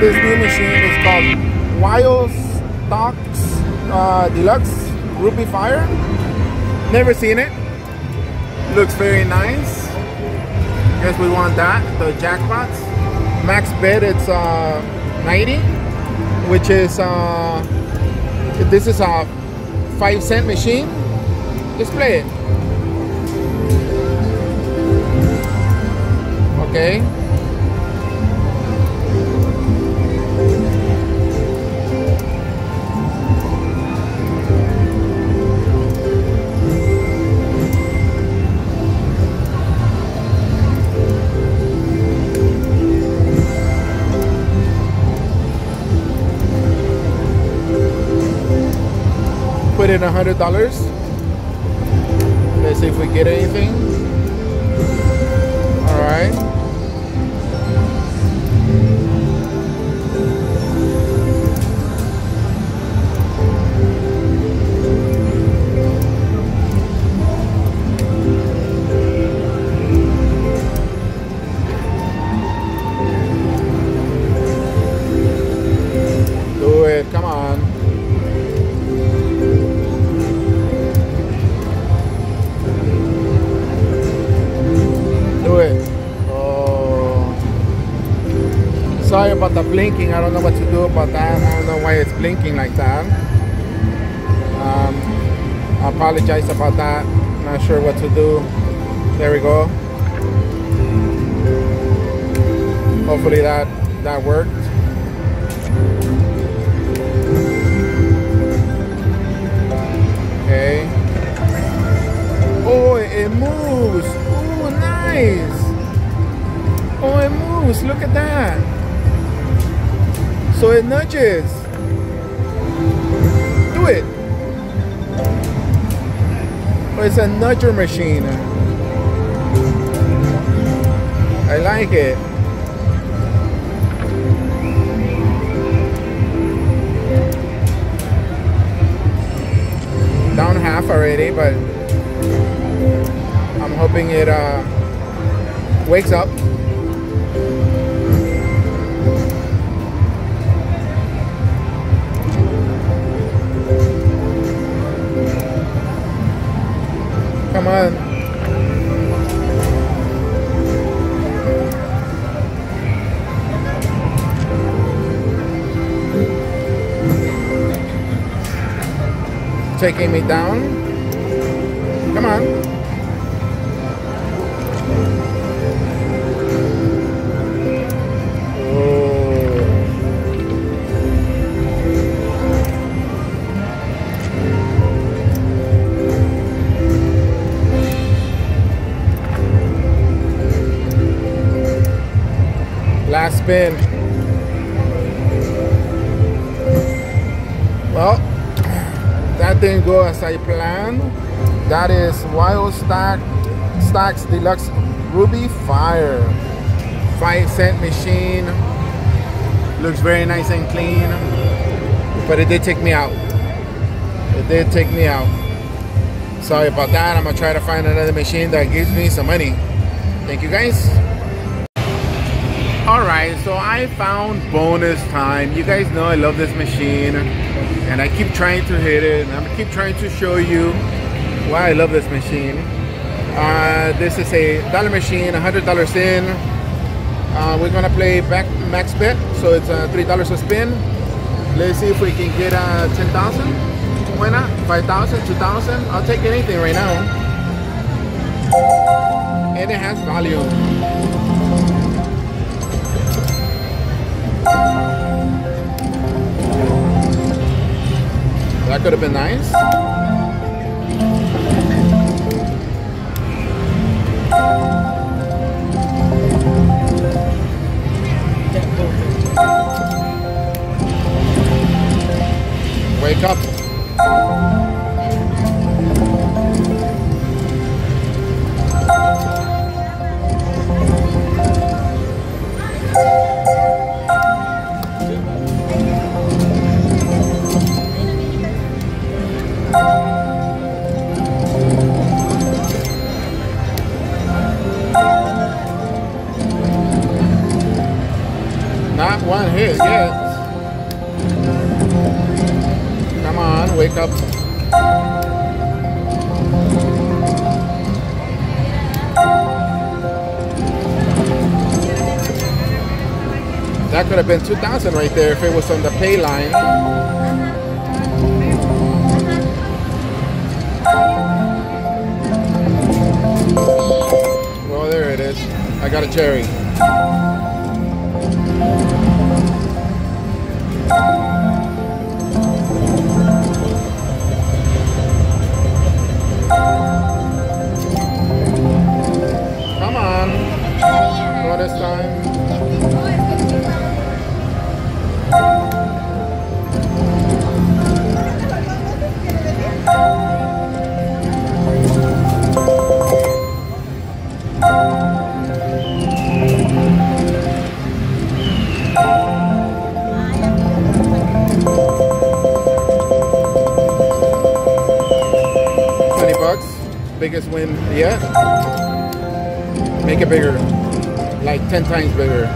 this new machine. is called Wild Stocks uh, Deluxe Ruby Fire. Never seen it. Looks very nice. Guess we want that. The jackpots. Max bid it's uh, 90, which is uh, this is a five cent machine. Let's play it. Okay. Put in a hundred dollars. Let's see if we get anything. All right. Blinking. I don't know what to do about that. I don't know why it's blinking like that. Um, I apologize about that. Not sure what to do. There we go. Hopefully that that worked. Okay. Oh, it moves. Oh, nice. Oh, it moves. Look at that. So it nudges. Do it. Oh, it's a nudger machine. I like it. Down half already, but I'm hoping it uh, wakes up. Come on. Taking me down. Come on. Spin. Well, that didn't go as I planned. That is Wild Stack Stacks Deluxe Ruby Fire. Five cent machine. Looks very nice and clean. But it did take me out. It did take me out. Sorry about that. I'm gonna try to find another machine that gives me some money. Thank you guys. Alright, so I found bonus time. You guys know I love this machine. And I keep trying to hit it. And I'm gonna keep trying to show you why I love this machine. Uh, this is a dollar machine, $100 in. Uh, we're gonna play back max bet, so it's uh, $3 a spin. Let's see if we can get uh, 10,000. Why not? 5,000, 2,000. I'll take anything right now. And it has value. That could have been nice. Wake up. Not one hit yet. Come on, wake up. That could have been 2,000 right there if it was on the pay line. Well, there it is. I got a cherry. Bonus time. Biggest win yet. Make it bigger. Like ten times bigger.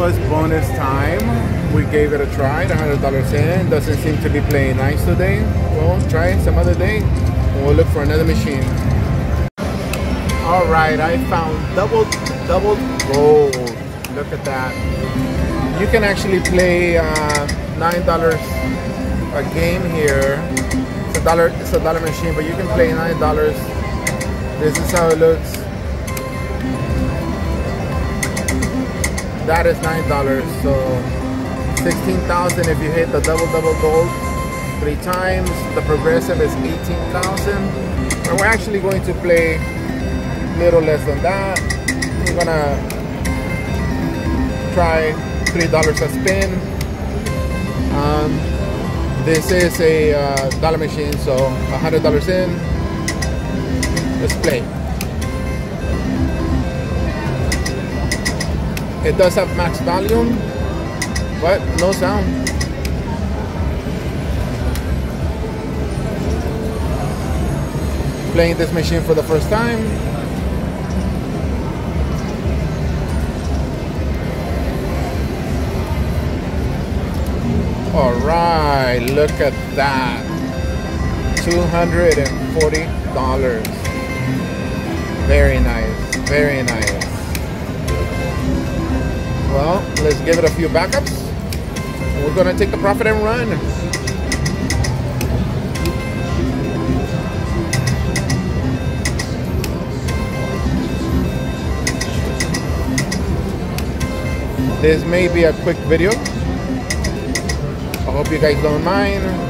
Was bonus time. We gave it a try, the hundred dollars in. Doesn't seem to be playing nice today. Well, try it some other day. We'll look for another machine. All right, I found double double gold. Look at that. You can actually play uh, nine dollars a game here. It's a dollar. It's a dollar machine, but you can play nine dollars. This is how it looks. That is nine dollars. So sixteen thousand if you hit the double double gold three times. The progressive is eighteen thousand. And we're actually going to play a little less than that. We're gonna try three dollars a spin. Um, this is a uh, dollar machine, so a hundred dollars in. Let's play. It does have max volume, but no sound. Playing this machine for the first time. All right, look at that. $240. Very nice, very nice. Well, let's give it a few backups. We're gonna take the profit and run. This may be a quick video. I hope you guys don't mind.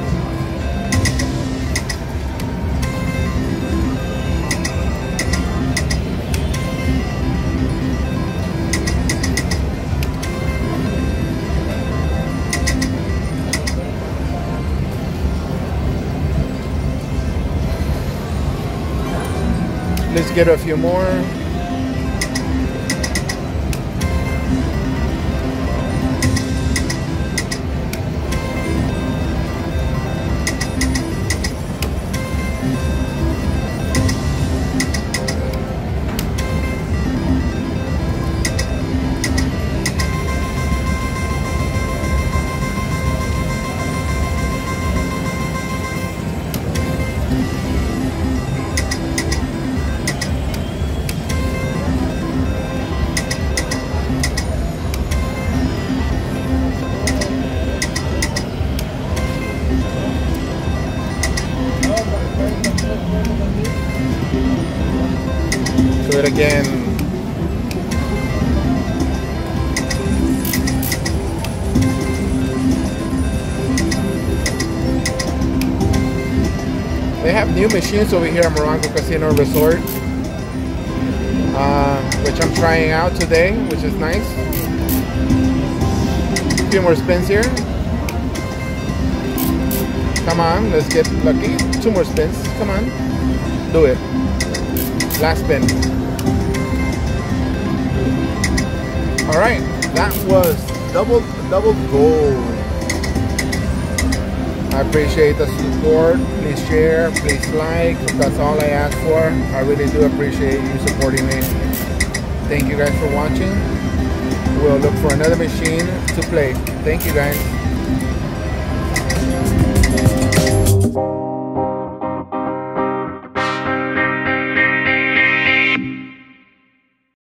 Let's get a few more. Again. They have new machines over here at Morongo Casino Resort, uh, which I'm trying out today, which is nice. A few more spins here. Come on, let's get lucky. Two more spins. Come on. Do it. Last spin. Alright, that was double double gold. I appreciate the support. Please share, please like. That's all I ask for. I really do appreciate you supporting me. Thank you guys for watching. We'll look for another machine to play. Thank you guys.